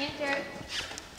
Can't do it.